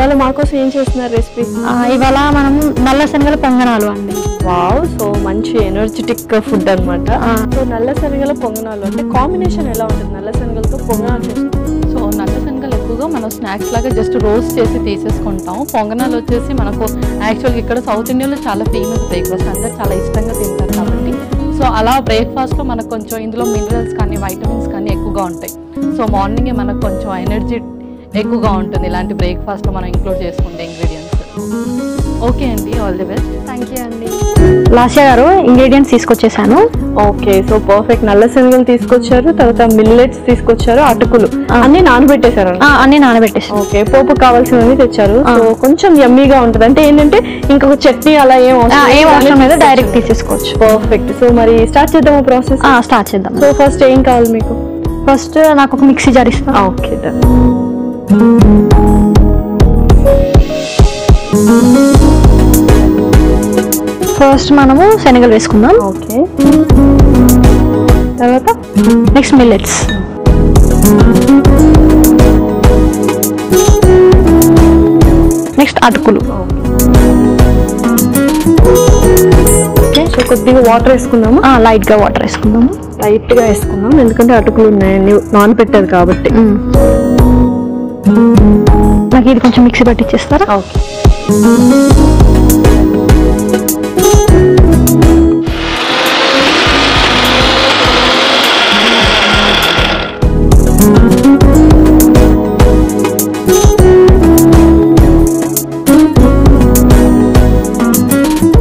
ఇవాళ మాకోసం ఏం చేస్తున్నారు రెసిపీ ఇవాళ మనం నల్ల శనగల పొంగనాలు అండి. వావ్ సో మంచి ఎనర్జెటిక్ ఫుడ్ అన్నమాట. ఆ. సో నల్ల శనగల పొంగనాలు అంటే కాంబినేషన్ ఎలా ఉంటుంది? నల్ల శనగలతో పొంగనాలు సో నల్ల శనగలు ఎక్కువగా మనం స్నాక్స్ లాగా జస్ట్ రోస్ట్ చేసి తీసేసుకుంటాం. పొంగనాలు వచ్చేసి మనకు యాక్చువల్గా ఇక్కడ సౌత్ ఇండియాలో చాలా ఫేమస్ బ్రేక్ఫాస్ట్ అందరు చాలా ఇష్టంగా తింటారు కాబట్టి. సో అలా బ్రేక్ఫాస్ట్లో మనకు కొంచెం ఇందులో మినరల్స్ కానీ వైటమిన్స్ కానీ ఎక్కువగా ఉంటాయి. సో మార్నింగే మనకు కొంచెం ఎనర్జీ ఎక్కువగా ఉంటుంది. ఇలాంటి బ్రేక్ఫాస్ట్లో మనం ఇంక్లూడ్ చేసుకుంటే ఇంగ్రీడియంట్స్ ఓకే అండి. All the best thank you అండి. లాస్య గారు ఇంగ్రీడియంట్స్ తీసుకొచ్చేసాను. ఓకే సో పర్ఫెక్ట్ నల్ల శనగలు తీసుకొచ్చారు తర్వాత మిల్లెట్స్ తీసుకొచ్చారు అటుకులు. అన్ని నానబెట్టేశారు? ఆ, అన్నీ నానబెట్టేసి ఓకే పోపు కావాల్సినవి తెచ్చారు. సో కొంచెం యమ్మీగా ఉంటుంది. అంటే ఏంటంటే ఇంకొక చట్నీ అలా ఏం ఆ, ఏం అవసరం లేదు. డైరెక్ట్ తీసేసుకోవచ్చు. పర్ఫెక్ట్ సో మరి స్టార్ట్ చేద్దామా ప్రాసెస్ స్టార్ట్ చేద్దాం. సో ఫస్ట్ ఏం కావాలి మీకు? ఫస్ట్ నాకు ఒక మిక్సీ జార్ ఇస్తా ఓకే ఫస్ట్ మనము శనగలు వేసుకుందాం. ఓకే. తర్వాత నెక్స్ట్ మిల్లెట్స్ నెక్స్ట్ అటుకులు. సో కొద్దిగా వాటర్ వేసుకుందాము? లైట్గా వాటర్ వేసుకుందాము. లైట్గా వేసుకుందాం. ఎందుకంటే అటుకులు ఉన్నాయండి నాన్ పెట్టదు కాబట్టి. నాకు ఇది కొంచెం మిక్సీ పట్టించేస్తారా ఓకే.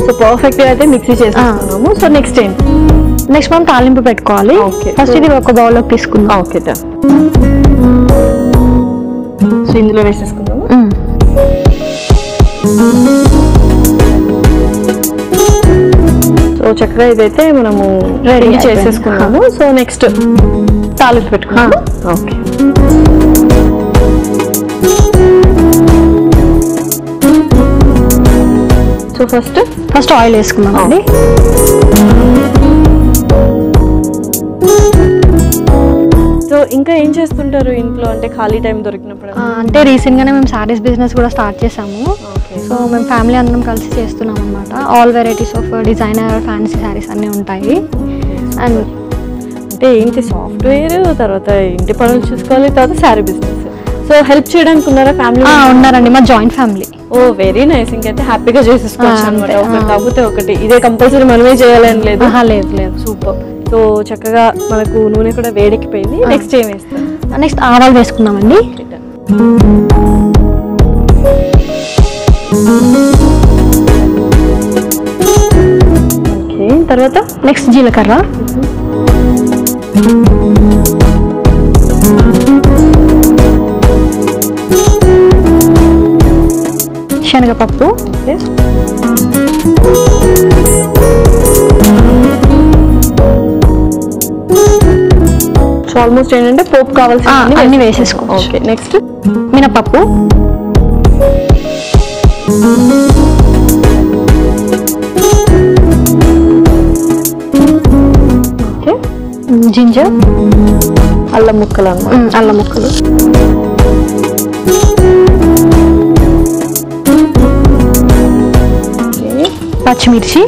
సో పర్ఫెక్ట్గా అయితే మిక్సీ చేసుకున్నాము సో నెక్స్ట్ ఏంటి నెక్స్ట్ మనం తాలింపు పెట్టుకోవాలి. ఫస్ట్ ఇది ఒక బౌల్లోకి తీసుకుందాం. ఓకే సో ఇందులో వేసేసుకుందాము. సో చక్కగా ఇదైతే మనము రెడీ. చేసేసుకున్నాము. సో నెక్స్ట్ తాలింపు పెట్టుకున్నాము okay. So first first oil వేసుకుందాం అండి ఇంకా ఏం చేస్తుంటారు ఇంట్లో? అంటే ఖాళీ టైం దొరికినప్పుడు అంటే రీసెంట్ గానే మేము సారీస్ బిజినెస్ కూడా స్టార్ట్ చేసాము సో మేము ఫ్యామిలీ అందరం కలిసి చేస్తున్నాం అనమాట all varieties of designer fancy saris అన్నీ ఉంటాయి. అండ్ అంటే ఏంటి సాఫ్ట్వేర్ తర్వాత ఇంటి పనులు చూసుకోవాలి తర్వాత శారీ బిజినెస్. సో హెల్ప్ చేయడానికి ఉన్నారా ఫ్యామిలీ ఉన్నారండి. మా joint family. Oh very nice. ఇంకైతే హ్యాపీగా చేసేసుకోవచ్చు అనమాట ఒకటి. కాకపోతే ఒకటి. ఇదే కంపల్సరీ మనమే చేయాలని లేదు. లేదు లేదు. సూపర్. సో చక్కగా మనకు నూనె కూడా వేడెక్కిపోయింది. నెక్స్ట్ ఏం వేస్తారు నెక్స్ట్ ఆవాలు వేసుకుందామండి. ఓకే తర్వాత నెక్స్ట్ జీలకర్ర. శనగపప్పు. సో ఆల్మోస్ట్ ఏంటంటే పోపు కావాల్సిన అన్ని వేసేసుకోవచ్చు. ఓకే నెక్స్ట్ మినపప్పు. Okay ginger. అల్లం ముక్కలు అన్నమాట. అల్లం ముక్కలు. పచ్చిమిర్చి.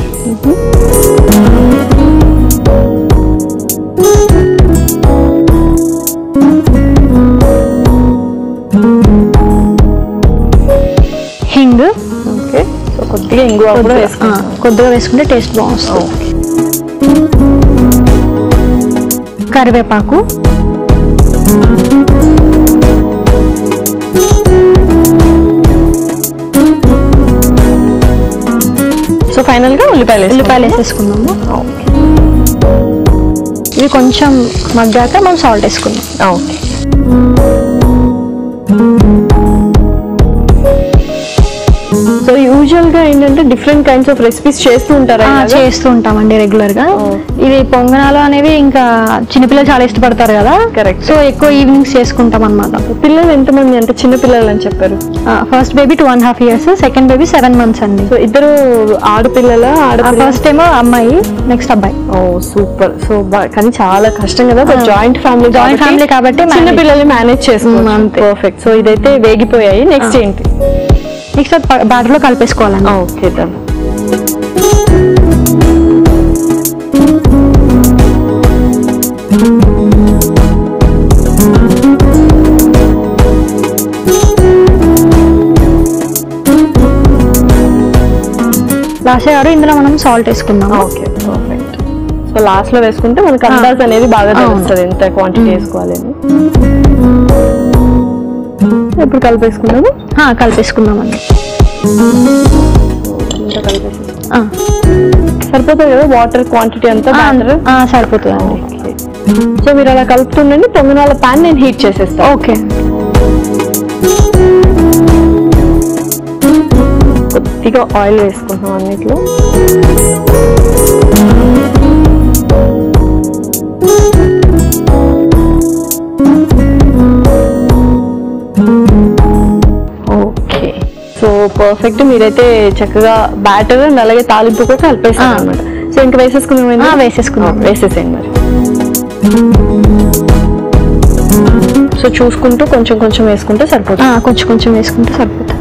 ఓకే. సో కొద్దిగా ఇంగువ కూడా వేసుకుంటాం. కొద్దిగా వేసుకుంటే టేస్ట్ బాగుంటుంది. కరివేపాకు. సో ఫైనల్గా ఉల్లిపాయలు ఉల్లిపాయలు వేసేసుకుందాము. ఓకే. ఇవి కొంచెం మగ్గాక మనం సాల్ట్ వేసుకుందాం. ఓకే. సో యూజువల్గా ఏంటంటే డిఫరెంట్ కైండ్స్ ఆఫ్ రెసిపీస్ చేస్తూ ఉంటారా? చేస్తూ ఉంటామండి రెగ్యులర్గా. ఓ. ఇవి పొంగనాలు అనేవి ఇంకా చిన్నపిల్లలు చాలా ఇష్టపడతారు కదా? Correct. సో ఎక్కువ ఈవినింగ్స్ చేసుకుంటాం అనమాట పిల్లలు ఎంతమంది అంటే చిన్న పిల్లలు అని చెప్పారు first baby two and half years second baby seven months అండి. సో ఇద్దరు ఆడపిల్లల ఆడపిల్ల ఫస్ట్ ఏమో అమ్మాయి నెక్స్ట్ అబ్బాయి. ఓ సూపర్. సో కానీ చాలా కష్టం కదా. జాయింట్ ఫ్యామిలీ Joint family కాబట్టి చిన్న పిల్లల్ని మేనేజ్ అంతే. పర్ఫెక్ట్ సో ఇదైతే వేగిపోయాయి. నెక్స్ట్. ఏంటి? నెక్స్ట్ అది బ్యాటర్లో కలిపేసుకోవాలండి. ఓకే డన్ లాస్ట్ ఇందులో మనం సాల్ట్ వేసుకుందాం. ఓకే పర్ఫెక్ట్ సో లాస్ట్లో వేసుకుంటే మనకి అందాజ్ అనేది బాగా అవును. తెలుస్తుంది ఎంత క్వాంటిటీ వేసుకోవాలని ఇప్పుడు కలిపేసుకున్నాము కలిపేసుకుందామండి సరిపోతుంది కదా? వాటర్ క్వాంటిటీ అంతా సరిపోతుందండి. ఓకే సో మీరు అలా కలుపుతుండండి పొంగనాల పాన్ నేను హీట్ చేసేస్తాను ఓకే. కొద్దిగా ఆయిల్ వేసుకుంటాం అన్నిట్లో. పర్ఫెక్ట్ మీరైతే చక్కగా బ్యాటర్ అండ్ అలాగే తాలింపు కూడా కలిపేసారు ఆ. అనమాట సో ఇంకా వేసేసుకున్నాం. ఆ, వేసేసుకుందాం. వేసేసేయండి మరి. సో చూసుకుంటూ కొంచెం కొంచెం వేసుకుంటే సరిపోతుంది. కొంచెం కొంచెం వేసుకుంటే సరిపోతుంది.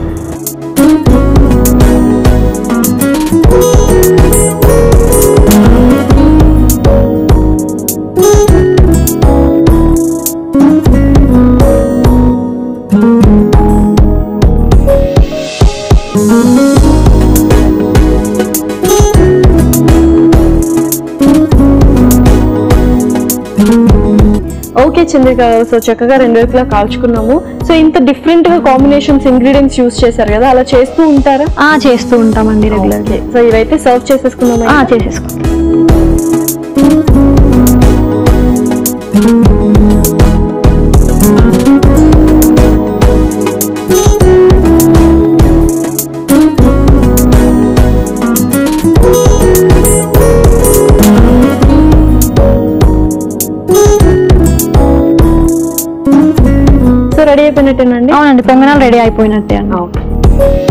చంద్రిక సో చక్కగా రెండు వైపులా కాల్చుకున్నాము. సో ఇంత డిఫరెంట్గా కాంబినేషన్స్ ఇంగ్రీడియంట్స్ యూస్ చేశారు కదా. అలా చేస్తూ ఉంటారా? ఆ, చేస్తూ ఉంటామండి రెగ్యులర్ సో ఇవైతే సర్వ్ చేసేసుకున్నాము చేసేసుకుంటాం అయిపోయినట్టేనండి అవునండి పొంగనాలు రెడీ అయిపోయినట్టే అండి.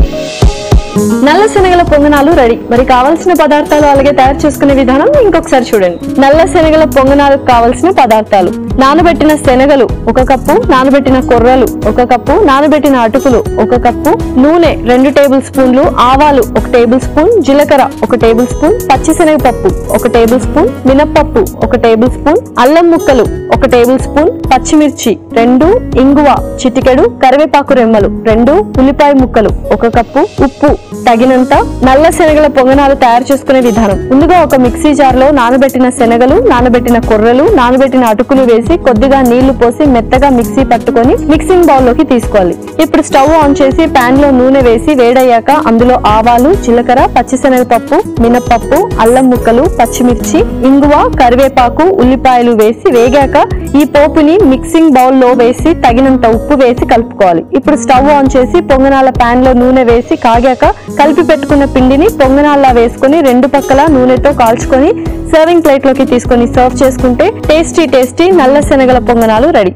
నల్ల శనగల పొంగనాలు రెడీ. మరి కావాల్సిన పదార్థాలు అలాగే తయారు చేసుకునే విధానం ఇంకొకసారి చూడండి. నల్ల శనగల పొంగనాలకు కావాల్సిన పదార్థాలు. నానబెట్టిన శనగలు ఒక కప్పు నానబెట్టిన కొర్రలు ఒక కప్పు నానబెట్టిన అటుకులు ఒక కప్పు నూనె రెండు టేబుల్ స్పూన్లు ఆవాలు ఒక టేబుల్ స్పూన్ జీలకర్ర ఒక టేబుల్ స్పూన్ పచ్చిశనగపప్పు ఒక టేబుల్ స్పూన్ మినప్పప్పు ఒక టేబుల్ స్పూన్ అల్లం ముక్కలు ఒక టేబుల్ స్పూన్ పచ్చిమిర్చి రెండు ఇంగువ చిటికెడు కరివేపాకు రెమ్మలు రెండు ఉల్లిపాయ ముక్కలు ఒక కప్పు ఉప్పు తగినంత నల్ల శనగల పొంగనాలు తయారు చేసుకునే విధానం. ముందుగా ఒక మిక్సీ జార్లో నానబెట్టిన శనగలు నానబెట్టిన కొర్రలు నానబెట్టిన అటుకులు వేసి కొద్దిగా నీళ్ళు పోసి మెత్తగా మిక్సీ పట్టుకొని మిక్సింగ్ బౌల్లోకి తీసుకోవాలి. ఇప్పుడు స్టవ్ ఆన్ చేసి పాన్లో నూనె వేసి వేడయ్యాక అందులో ఆవాలు జీలకర్ర పచ్చిశనగపప్పు మినపప్పు అల్లం ముక్కలు పచ్చిమిర్చి ఇంగువ కరివేపాకు ఉల్లిపాయలు వేసి వేగాక ఈ పోపుని మిక్సింగ్ బౌల్లో వేసి తగినంత ఉప్పు వేసి కలుపుకోవాలి. ఇప్పుడు స్టవ్ ఆన్ చేసి పొంగనాల పాన్లో నూనె వేసి కాగాక కలిపి పెట్టుకున్న పిండిని పొంగనాల్లా వేసుకొని రెండు పక్కల నూనెతో కాల్చుకొని సర్వింగ్ ప్లేట్లోకి తీసుకొని సర్వ్ చేసుకుంటే టేస్టీ టేస్టీ నల్ల శనగల పొంగనాలు రెడీ